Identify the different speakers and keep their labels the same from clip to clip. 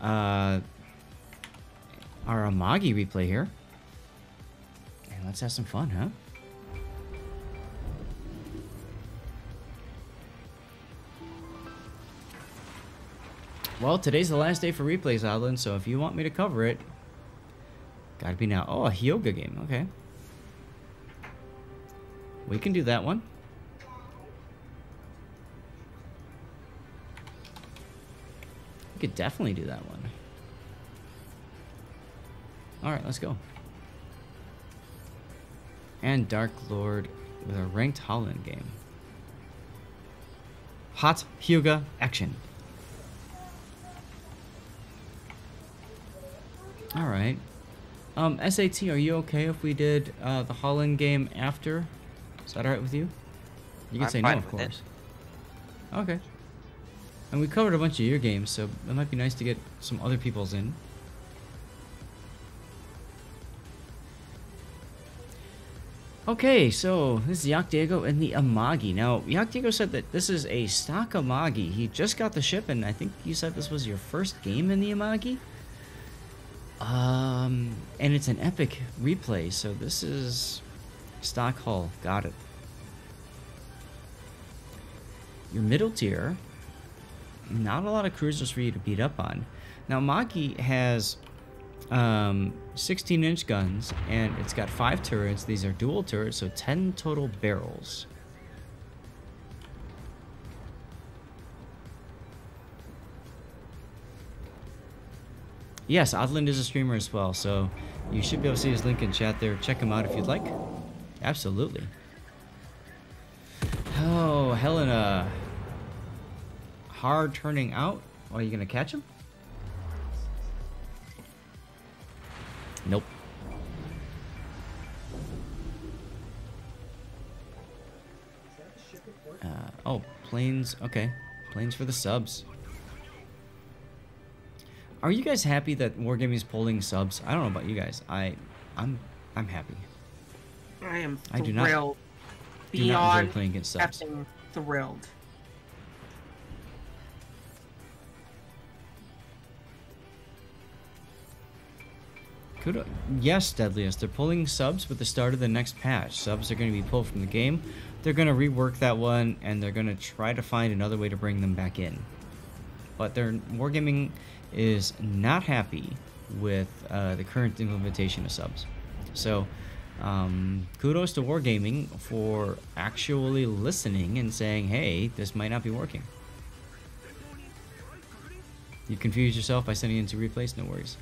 Speaker 1: uh, our Amagi replay here. And let's have some fun, huh? Well, today's the last day for replays, Adlin, so if you want me to cover it, gotta be now. Oh, a Hyuga game, okay. We can do that one. We could definitely do that one. Alright, let's go. And Dark Lord with a ranked Holland game. Hot Hyuga action. Alright. Um, SAT, are you okay if we did uh, the Holland game after? Is that alright with you? You can
Speaker 2: I'm
Speaker 1: say no, of
Speaker 2: with it.
Speaker 1: course. Okay. And we covered a bunch of your games, so it might be nice to get some other people's in. Okay, so this is Yak Diego and the Amagi. Now, Yak Diego said that this is a stock Amagi. He just got the ship, and I think you said this was your first game in the Amagi? Um, and it's an epic replay, so this is stock hull. Got it. Your middle tier, not a lot of cruisers for you to beat up on. Now, Maki has um, 16 inch guns and it's got five turrets. These are dual turrets, so 10 total barrels. Yes, Odland is a streamer as well, so you should be able to see his link in chat there. Check him out if you'd like. Absolutely. Oh, Helena. Hard turning out. Are you going to catch him? Nope. Uh, oh, planes. Okay. Planes for the subs. Are you guys happy that Wargaming's pulling subs? I don't know about you guys. I, I'm, I'm happy.
Speaker 3: I am
Speaker 1: I do not-
Speaker 3: thrilled.
Speaker 1: Do not enjoy playing against subs.
Speaker 3: thrilled.
Speaker 1: Yes, Deadliest. They're pulling subs with the start of the next patch. Subs are going to be pulled from the game. They're going to rework that one, and they're going to try to find another way to bring them back in. But their Wargaming is not happy with uh, the current implementation of subs. So, um, kudos to Wargaming for actually listening and saying, hey, this might not be working. You confused yourself by sending in into replays? No worries.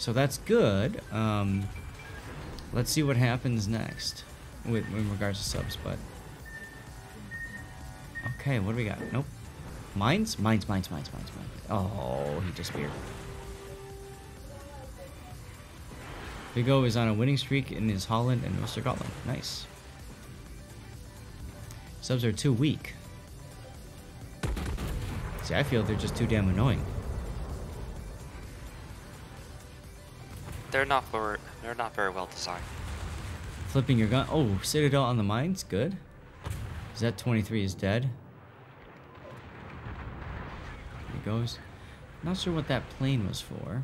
Speaker 1: So that's good. Um, let's see what happens next with in regards to subs, but okay, what do we got? Nope. Mines, mines, mines, mines, mines, mines. Oh, he disappeared. Big O is on a winning streak in his Holland and Mr. Gotland. Nice. Subs are too weak. See, I feel they're just too damn annoying.
Speaker 2: They're not very, they're not very well designed.
Speaker 1: Flipping your gun. Oh, Citadel on the mines. Good. Is that 23 is dead. There he goes. Not sure what that plane was for.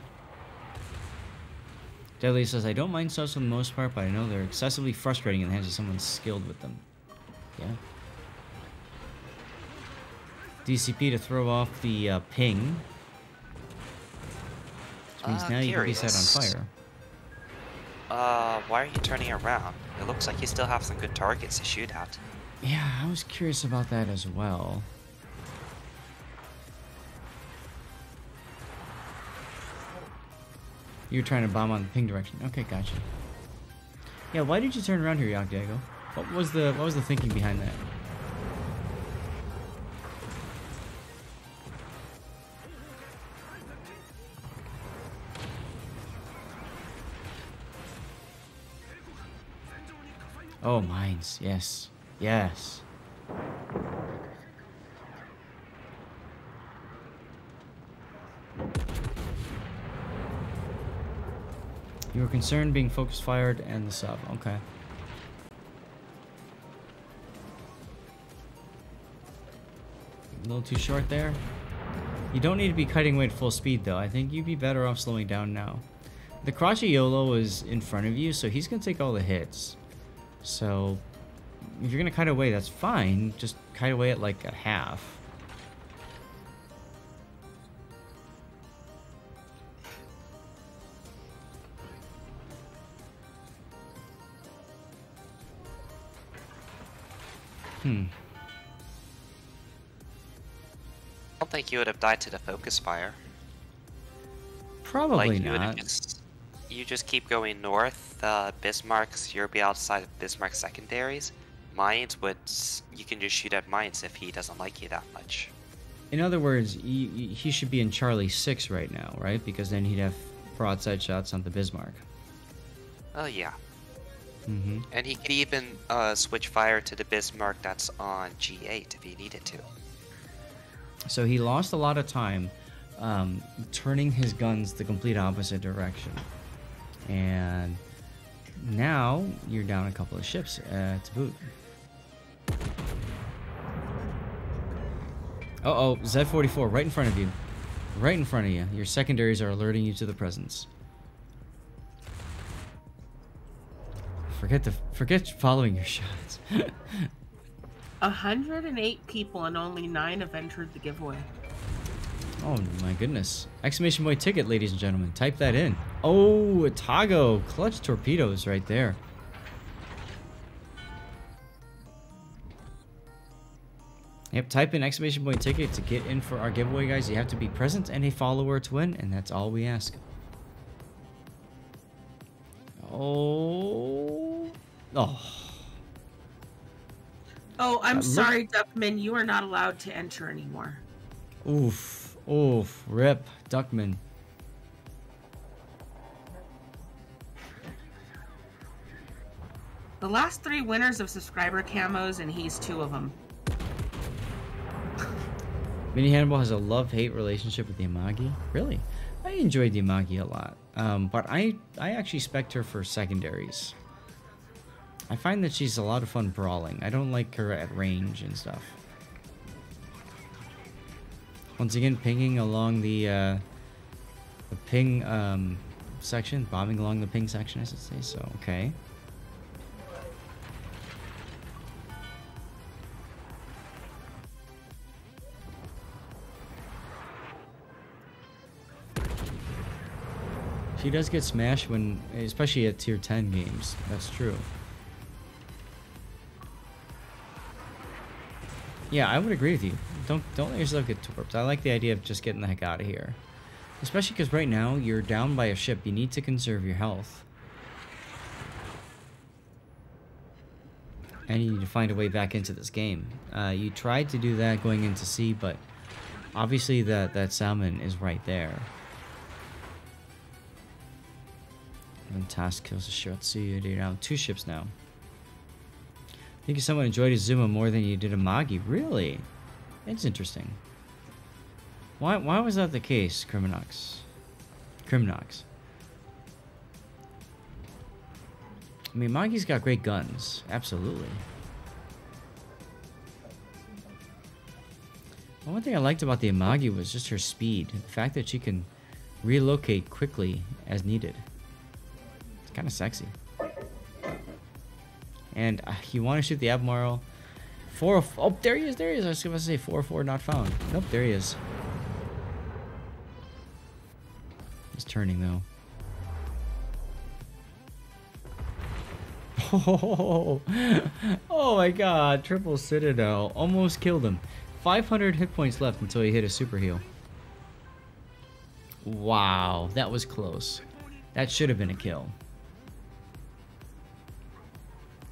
Speaker 1: Deadly says, I don't mind subs for the most part, but I know they're excessively frustrating in the hands of someone skilled with them. Yeah. DCP to throw off the uh, ping. Which means
Speaker 2: Uh,
Speaker 1: now you can be set on fire.
Speaker 2: Uh, why are you turning around? It looks like you still have some good targets to shoot at.
Speaker 1: Yeah, I was curious about that as well. You're trying to bomb on the ping direction. Okay, gotcha. Yeah, why did you turn around here, Yak Diego? What was the what was the thinking behind that? Oh, mines. Yes. Yes. You were concerned being focus fired and the sub. Okay. A little too short there. You don't need to be cutting at full speed, though. I think you'd be better off slowing down now. The Crotchet is in front of you, so he's going to take all the hits. So, if you're going to cut away, that's fine. Just cut away at like a half. Hmm.
Speaker 2: I don't think you would have died to the focus fire.
Speaker 1: Probably
Speaker 2: like, you would
Speaker 1: not.
Speaker 2: You just keep going north. Uh, Bismarck's you'll be outside of Bismarck secondaries. Mines would you can just shoot at mines if he doesn't like you that much.
Speaker 1: In other words, he, he should be in Charlie 6 right now, right? Because then he'd have broadside shots on the Bismarck.
Speaker 2: Oh yeah.
Speaker 1: Mm-hmm.
Speaker 2: And he could even uh, switch fire to the Bismarck that's on G8 if he needed to.
Speaker 1: So he lost a lot of time um, turning his guns the complete opposite direction. And now you're down a couple of ships uh, to boot. Uh oh, Z44 right in front of you. Right in front of you. Your secondaries are alerting you to the presence. Forget the forget following your shots.
Speaker 3: 108 people and only 9 have entered the giveaway.
Speaker 1: Oh my goodness. Exclamation point ticket, ladies and gentlemen. Type that in. Oh, a Tago. Clutch torpedoes right there. Yep, type in exclamation point ticket to get in for our giveaway, guys. You have to be present and a follower to win, and that's all we ask. Oh. Oh.
Speaker 3: Oh, I'm
Speaker 1: Uh,
Speaker 3: sorry, Duckman. You are not allowed to enter anymore.
Speaker 1: Oof. Oof. Rip. Duckman.
Speaker 3: The last three winners of subscriber camos, and he's two of them.
Speaker 1: Mini Hannibal has a love-hate relationship with the Amagi. Really? I enjoyed the Amagi a lot. Um, but I, I actually spec her for secondaries. I find that she's a lot of fun brawling. I don't like her at range and stuff. Once again, pinging along the, uh, the ping um, section. Bombing along the ping section, I should say. So, okay. She does get smashed when, especially at tier 10 games. That's true. Yeah, I would agree with you. Don't don't let yourself get torped. I like the idea of just getting the heck out of here. Especially because right now, you're down by a ship. You need to conserve your health. And you need to find a way back into this game. Uh, you tried to do that going into sea, but obviously that, that salmon is right there. And task kills a Shiratsuyu. You're down two ships now. I think someone enjoyed Azuma more than you did Amagi. Really? It's interesting. Why why was that the case, Criminox? Criminox. I mean, Magi's got great guns. Absolutely. Well, one thing I liked about the Amagi was just her speed. The fact that she can relocate quickly as needed. It's kind of sexy. And uh, you want to shoot the Admiral. Four oh, oh, there he is, there he is. I was going to say 4 4 not found. Nope, there he is. He's turning though. Oh, oh my god, triple citadel. Almost killed him. 500 hit points left until he hit a super heal. Wow, that was close. That should have been a kill.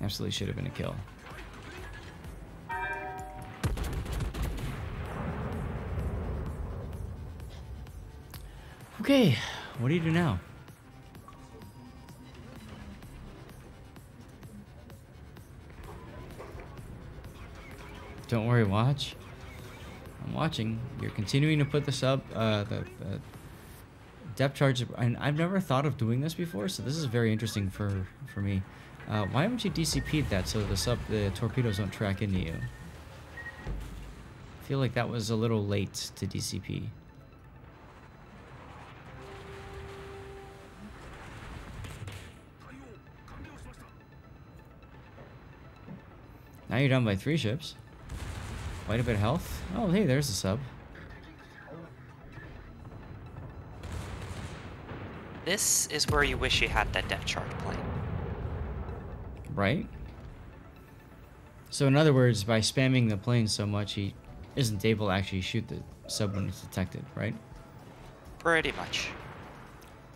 Speaker 1: Absolutely should have been a kill. Okay, what do you do now? Don't worry, watch. I'm watching. You're continuing to put this up. Uh, the, the depth charge, and I've never thought of doing this before, so this is very interesting for for me. Uh, why haven't you DCP'd that so the sub the torpedoes don't track into you? I feel like that was a little late to DCP. Now you're down by three ships. Quite a bit of health. Oh, hey, there's a sub.
Speaker 2: This is where you wish you had that depth charge plane.
Speaker 1: Right? So in other words, by spamming the plane so much, he isn't able to actually shoot the sub when it's detected, right?
Speaker 2: Pretty much.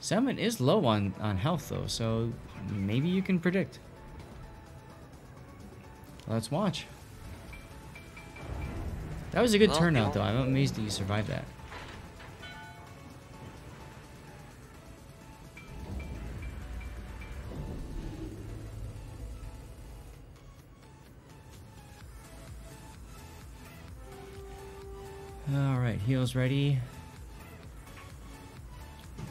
Speaker 1: Salmon is low on, on health though, so maybe you can predict. Let's watch. That was a good turnout though. I'm amazed that you survived that. Alright, heals ready.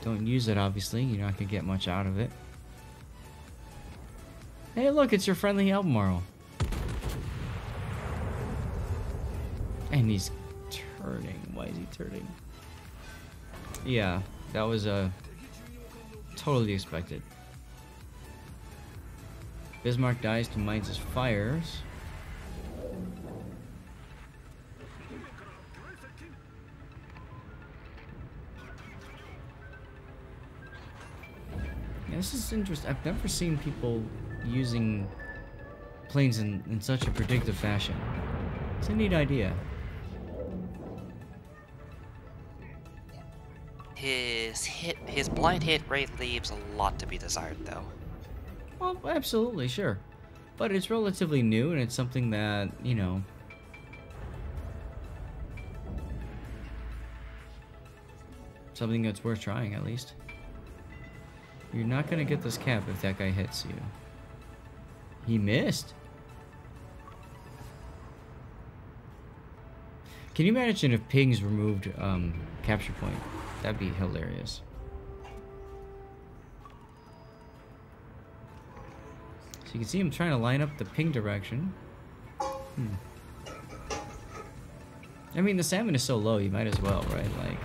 Speaker 1: Don't use it, obviously. You're not going to get much out of it. Hey, look, it's your friendly Albemarle. And he's turning. Why is he turning? Yeah, that was uh, totally expected. Bismarck dies to Mainz's fires. This is interesting. I've never seen people using planes in, in such a predictive fashion. It's a neat idea.
Speaker 2: His hit, his blind hit rate leaves a lot to be desired, though.
Speaker 1: Well, absolutely, sure. But it's relatively new and it's something that, you know. Something that's worth trying, at least. You're not gonna get this cap if that guy hits you. He missed. Can you imagine if Ping's removed um, capture point? That'd be hilarious. So you can see him trying to line up the ping direction. Hmm. I mean, the salmon is so low, you might as well, right? Like,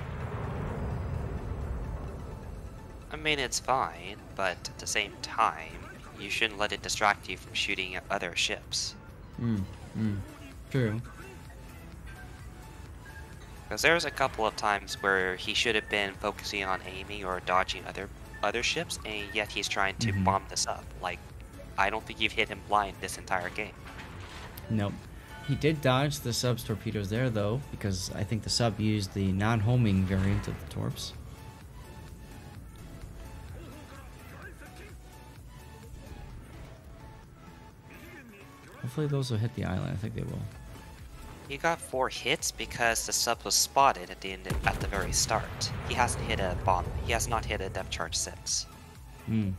Speaker 2: I mean, it's fine, but at the same time, you shouldn't let it distract you from shooting at other ships.
Speaker 1: hmm, hmm. True.
Speaker 2: Because there's a couple of times where he should have been focusing on aiming or dodging other other ships, and yet he's trying to
Speaker 1: Mhm.
Speaker 2: bomb this up. Like, I don't think you've hit him blind this entire game.
Speaker 1: Nope. He did dodge the sub's torpedoes there, though, because I think the sub used the non-homing variant of the torps. Hopefully those will hit the island. I think they will.
Speaker 2: He got four hits because the sub was spotted at the end at the very start. He hasn't hit a bomb. He has not hit a depth charge since.
Speaker 1: Hmm.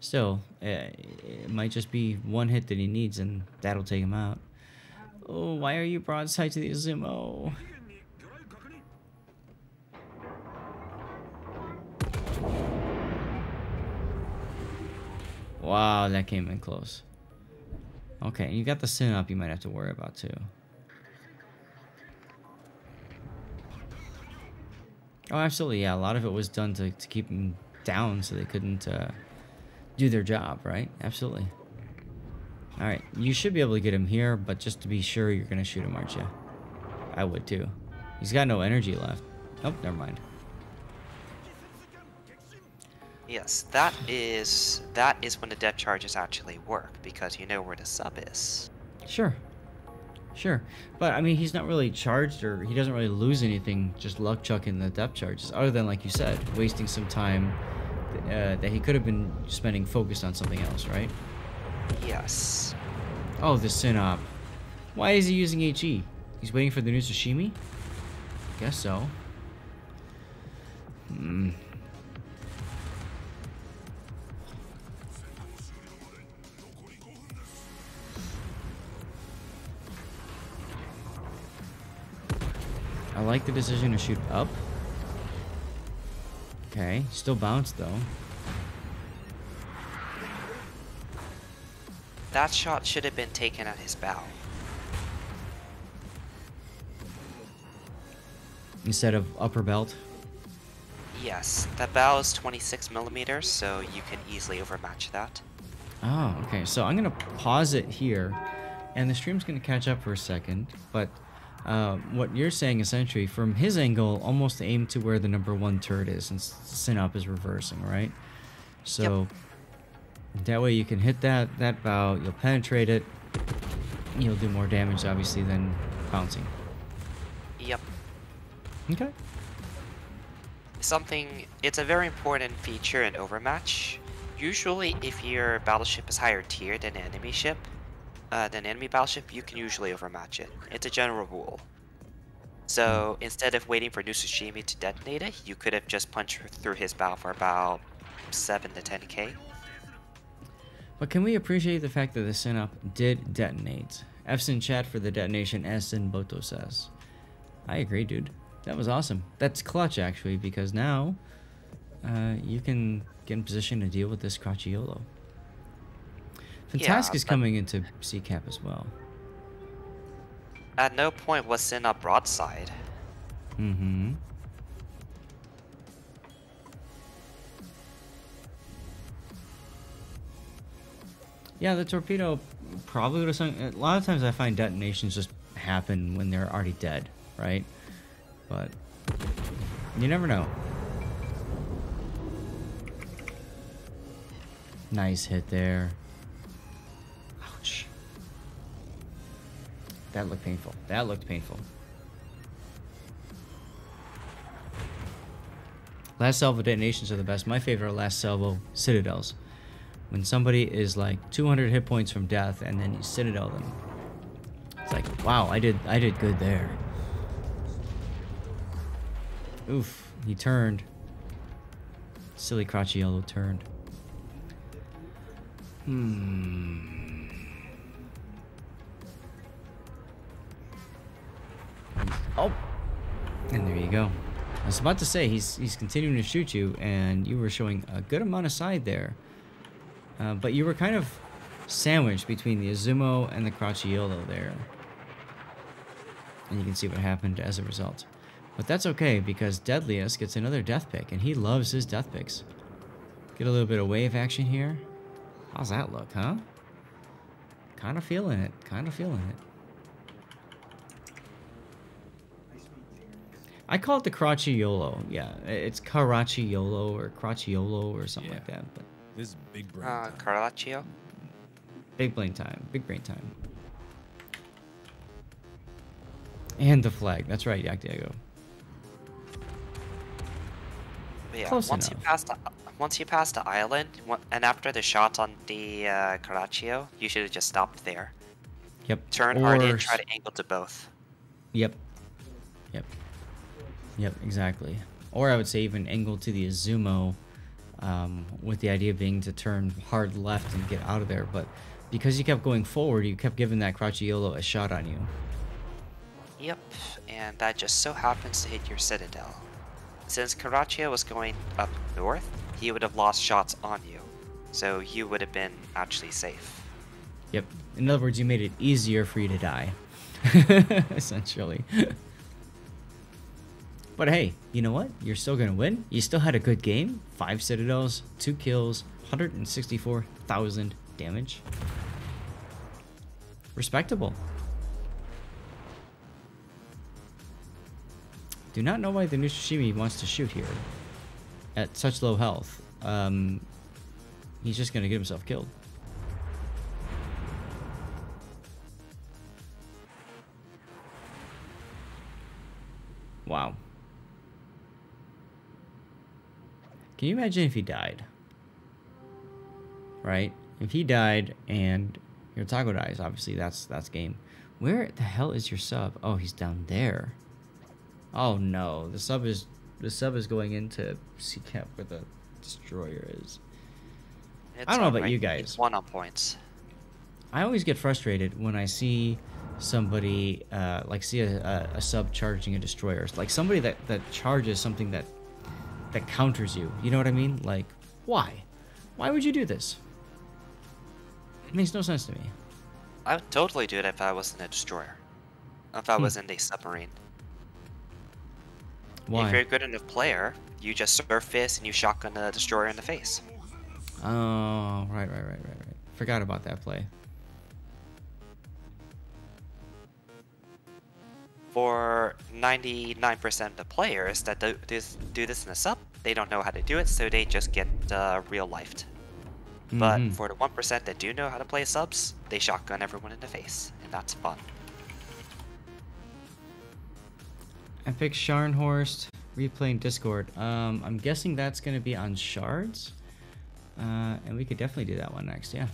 Speaker 1: Still, uh, it might just be one hit that he needs, and that'll take him out. Oh, why are you broadside to the Azuma? Wow, that came in close. Okay, you got the Sinop you might have to worry about too. Oh, absolutely, yeah. A lot of it was done to, to keep them down so they couldn't uh, do their job, right? Absolutely. Alright, you should be able to get him here, but just to be sure, you're going to shoot him, aren't you? I would too. He's got no energy left. Oh, never mind.
Speaker 2: Yes, that is that is when the depth charges actually work because you know where the sub is.
Speaker 1: Sure. Sure. But, I mean, he's not really charged or he doesn't really lose anything just luck chucking the depth charges, other than, like you said, wasting some time uh, that he could have been spending focused on something else, right?
Speaker 2: Yes.
Speaker 1: Oh, the Sinop. Why is he using HE? He's waiting for the new sashimi? Guess so. Hmm. I like the decision to shoot up. Okay, still bounced though.
Speaker 2: That shot should have been taken at his bow.
Speaker 1: Instead of upper belt.
Speaker 2: Yes, the bow is 26 millimeters, so you can easily overmatch that.
Speaker 1: Oh, okay. So I'm gonna pause it here, and the stream's gonna catch up for a second. But uh, what you're saying essentially, from his angle, almost aim to where the number one turret is, since Sinop is reversing, right? So that way you can hit that that bow, you'll penetrate it, you'll do more damage obviously than bouncing.
Speaker 2: Yep.
Speaker 1: Okay.
Speaker 2: Something, it's a very important feature in Overmatch. Usually, if your battleship is higher tier than an enemy ship, uh, than enemy battleship, you can usually overmatch it. It's a general rule. So instead of waiting for Tsushima to detonate it, you could have just punched through his bow for about 7 to 10k.
Speaker 1: But can we appreciate the fact that the Sinop did detonate? F's in chat for the detonation, S in Boto says. I agree, dude. That was awesome. That's clutch, actually, because now uh, you can get in position to deal with this Cracciolo. Fantastic is coming into CCAP as well.
Speaker 2: At no point was Sin a broadside.
Speaker 1: Mm-hmm. Yeah, the torpedo probably would have sunk. A lot of times I find detonations just happen when they're already dead, right? But you never know. Nice hit there. That looked painful. That looked painful. Last salvo detonations are the best. My favorite are last salvo citadels. When somebody is like 200 hit points from death and then you citadel them. It's like, wow, I did I did good there. Oof, he turned. Silly Cracciolo turned. Hmm. You go. I was about to say he's he's continuing to shoot you, and you were showing a good amount of side there, uh, but you were kind of sandwiched between the Azuma and the Cracciolo there, and you can see what happened as a result. But that's okay because Deadliest gets another death pick, and he loves his death picks. Get a little bit of wave action here. How's that look, huh? Kind of feeling it. Kind of feeling it. I call it the Cracciolo. Yeah, it's Caracciolo or Cracciolo or something like that. But
Speaker 4: This is big brain.
Speaker 2: Uh,
Speaker 4: time.
Speaker 2: Carlaccio?
Speaker 1: big brain time. Big brain time. And the flag. That's right, Yak Diego.
Speaker 2: Yeah,
Speaker 1: Close
Speaker 2: once
Speaker 1: enough.
Speaker 2: you pass the once you pass the island, and after the shot on the uh, Caraccio, you should have just stopped there.
Speaker 1: Yep.
Speaker 2: Turn hard in,
Speaker 1: Or
Speaker 2: try to angle to both.
Speaker 1: Yep. Yep. Yep, exactly. Or I would say even angle to the Azuma, um, with the idea being to turn hard left and get out of there. But because you kept going forward, you kept giving that Cracciolo a shot on you.
Speaker 2: Yep, and that just so happens to hit your citadel. Since Caraccio was going up north, he would have lost shots on you, so you would have been actually safe.
Speaker 1: Yep. In other words, you made it easier for you to die. Essentially. but hey, you know what? You're still going to win. You still had a good game. Five citadels, two kills, 164,000 damage. Respectable. Do not know why the Nushishimi wants to shoot here at such low health. Um, he's just going to get himself killed. Wow. Can you imagine if he died? Right? If he died and your Takao dies, obviously that's that's game. Where the hell is your sub? Oh, he's down there. Oh no, the sub is the sub is going into C cap where the destroyer is.
Speaker 2: It's
Speaker 1: I don't know about
Speaker 2: rank
Speaker 1: you guys.
Speaker 2: One on points.
Speaker 1: I always get frustrated when I see somebody uh, like see a, a, a sub charging a destroyer, like somebody that that charges something that that counters you. You know what I mean? Like, why? Why would you do this? It makes no sense to me.
Speaker 2: I would totally do it if I wasn't a destroyer. If I
Speaker 1: Hmm.
Speaker 2: wasn't a submarine.
Speaker 1: Why?
Speaker 2: If you're a good enough player, you just surface and you shotgun a destroyer in the face.
Speaker 1: Oh, right, right, right, right, right. Forgot about that play.
Speaker 2: For 99% of the players that do this, do this in a sub, they don't know how to do it, so they just get uh, real lifed. But
Speaker 1: Mhm.
Speaker 2: for the 1% that do know how to play subs, they shotgun everyone in the face, and that's fun.
Speaker 1: Epic Scharnhorst replaying Discord. Um, I'm guessing that's gonna be on shards. Uh, and we could definitely do that one next, yeah.